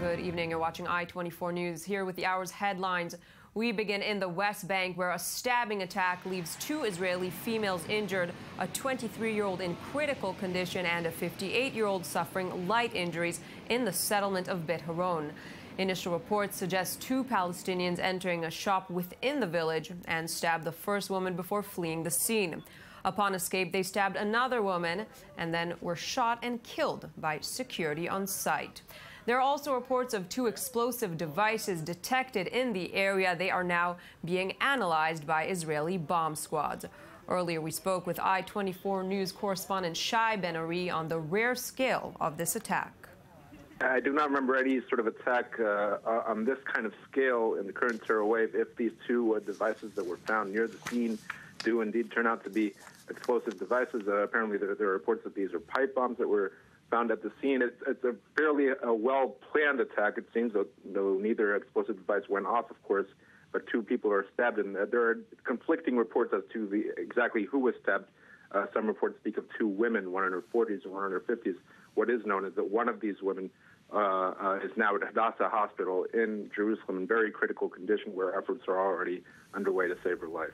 Good evening. You're watching I 24 News here with the hour's headlines. We begin in the West Bank, where a stabbing attack leaves two Israeli females injured, a 23 year old in critical condition, and a 58 year old suffering light injuries in the settlement of Beit Horon. Initial reports suggest two Palestinians entering a shop within the village and stabbed the first woman before fleeing the scene. Upon escape, they stabbed another woman and then were shot and killed by security on site. There are also reports of two explosive devices detected in the area. They are now being analyzed by Israeli bomb squads. Earlier, we spoke with I 24 News correspondent Shai Ben Ari on the rare scale of this attack. I do not remember any sort of attack uh, on this kind of scale in the current terror wave. If these two uh, devices that were found near the scene do indeed turn out to be explosive devices, uh, apparently there, there, are reports that these are pipe bombs that were found at the scene. It's, it's a fairly a well-planned attack. It seems, though neither explosive device went off, of course, but two people are stabbed. And there are conflicting reports as to the exactly who was stabbed. Uh, some reports speak of two women, one in her 40s and one in her 50s. What is known is that one of these women uh, uh, is now at Hadassah Hospital in Jerusalem in very critical condition, where efforts are already underway to save her life.